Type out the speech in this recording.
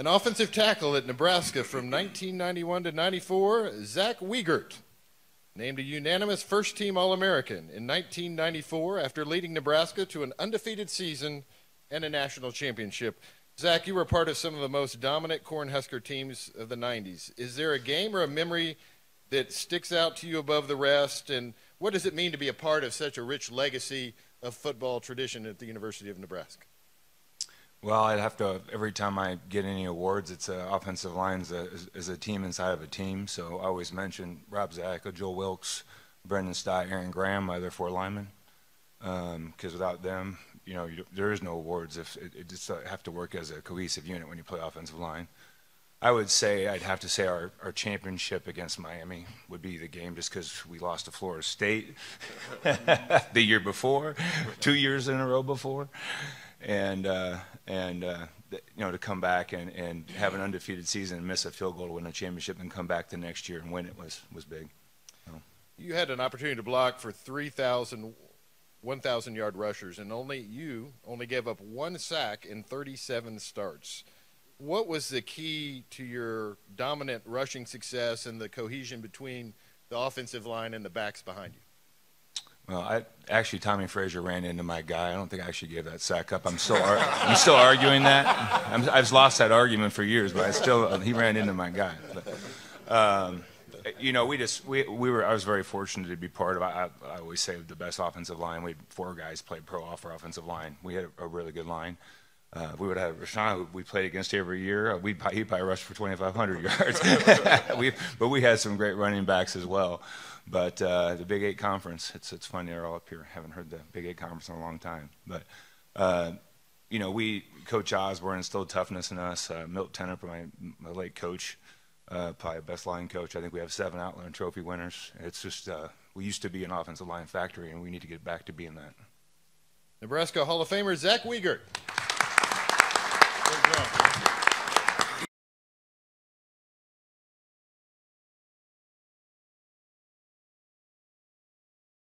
An offensive tackle at Nebraska from 1991 to 94, Zach Wiegert. Named a unanimous first team All American in 1994 after leading Nebraska to an undefeated season and a national championship. Zach, you were part of some of the most dominant Cornhusker teams of the 90s. Is there a game or a memory that sticks out to you above the rest? And what does it mean to be a part of such a rich legacy of football tradition at the University of Nebraska? Well, I'd have to every time I get any awards, it's offensive lines as a, as a team inside of a team. So I always mention Rob Zatechka, Joe Wilks, Brendan Stott, Aaron Graham, my other four linemen, because um, without them, you know, you, there is no awards. If it, it just uh, have to work as a cohesive unit when you play offensive line. I would say I'd have to say our, our championship against Miami would be the game just because we lost to Florida State the year before, two years in a row before and uh, and uh, you know to come back and, and have an undefeated season and miss a field goal to win a championship and come back the next year and win it was was big. So. You had an opportunity to block for 3,000, 1,000 yard rushers, and only you only gave up one sack in 37 starts. What was the key to your dominant rushing success and the cohesion between the offensive line and the backs behind you? Well, I, actually, Tommie Frazier ran into my guy. I don't think I actually gave that sack up. I'm still, I'm still arguing that. i have lost that argument for years, but I still, he ran into my guy. But, um, you know, we just, we, we were, I was very fortunate to be part of, I, I always say the best offensive line. We had four guys played pro off our offensive line. We had a, a really good line. Uh, we would have Rashaan, who we played against every year. Uh, we he probably rushed for 2,500 yards. we, but we had some great running backs as well. But uh, the Big Eight Conference, it's it's funny they're all up here. Haven't heard the Big Eight Conference in a long time. But uh, you know, we Coach Osborne instilled toughness in us. Uh, Milt Tenopir, my my late coach, uh, probably best line coach. I think we have seven Outland Trophy winners. It's just uh, we used to be an offensive line factory, and we need to get back to being that. Nebraska Hall of Famer Zach Wiegert.